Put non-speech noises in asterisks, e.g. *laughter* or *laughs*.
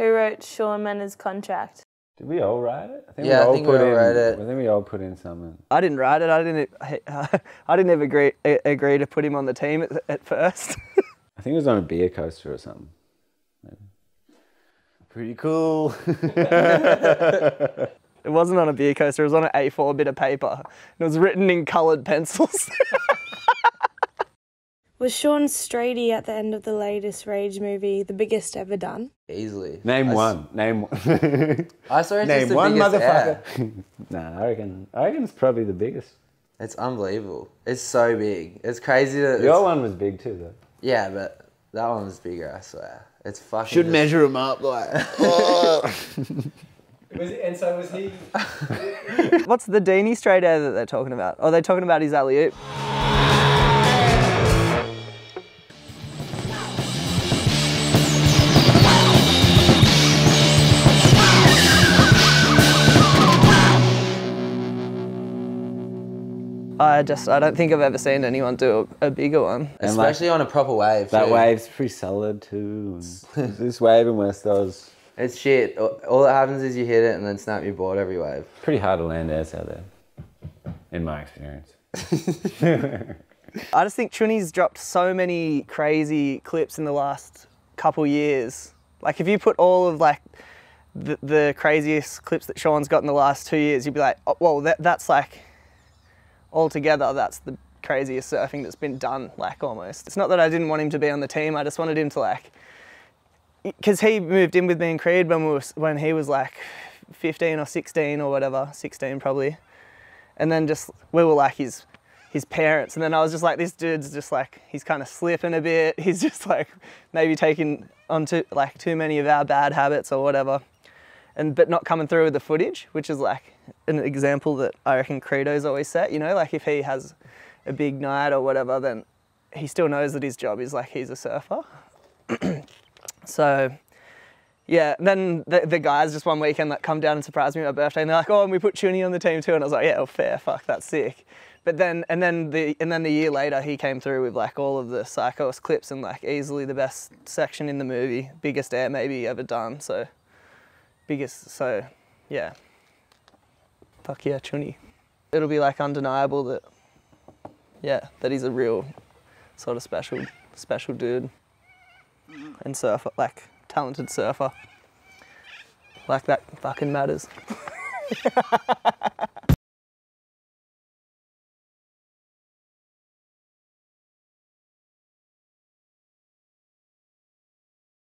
Who wrote Shaun Manners' contract? Did we all write it? I think Yeah, I we all think we put all in. wrote it. I think we all put in something. I didn't write it. I didn't. *laughs* I didn't ever agree agree to put him on the team at, at first. *laughs* I think it was on a beer coaster or something. Maybe. Pretty cool. *laughs* It wasn't on a beer coaster. It was on an A4 bit of paper. It was written in coloured pencils. Was Shaun Strady at the end of the latest Rage movie the biggest ever done? Easily. Name I s- one. Name one. *laughs* I swear it's Name just the one motherfucker. air. *laughs* nah, I reckon. I reckon it's probably the biggest. It's unbelievable. It's so big. It's crazy that. Your it's- one was big too, though. Yeah, but that one was bigger. I swear. It's fucking. Should just- measure them up, like. *laughs* Oh. Was, and so was he. What's the Deanie straight air that they're talking about? Oh, they're talking about his alley oop. I just, I don't think I've ever seen anyone do a, a bigger one. And, like, Especially on a proper wave. That too. wave's pretty solid too. *laughs* this wave in West Oz, It's shit. All all that happens is you hit it and then snap your board every wave. pretty hard to land airs out there, in my experience. *laughs* I just think Chuni's dropped so many crazy clips in the last couple years. Like if you put all of like the, the craziest clips that Shaun's got in the last two years, you'd be like, oh, well, that, that's like altogether, that's the craziest surfing that's been done, like almost. It's not that I didn't want him to be on the team. I just wanted him to like, because he moved in with me and Creed when we was, when he was like 15 or 16 or whatever, 16 probably, and then just we were like his his parents, and then I was just like, this dude's just like he's kind of slipping a bit. *laughs* He's just like maybe taking on to like too many of our bad habits or whatever, and but not coming through with the footage, which is like an example that I reckon Credo's always set. You know, like if he has a big night or whatever, then he still knows that his job is like he's a surfer. *clears throat* so yeah, then the, the guys just one weekend that come down and surprise me at my birthday, and they're like, "Oh, and we put Chuny on the team too," and I was like, "Yeah, well, fair, fuck, that's sick." But then, and then the and then the year later, he came through with like all of the Psychos clips and like easily the best section in the movie, biggest air maybe ever done. So biggest, so yeah, fuck yeah, Chuny. It'll be like undeniable that, yeah, that he's a real sort of special special dude and surfer, like talented surfer. Like that fucking matters. *laughs*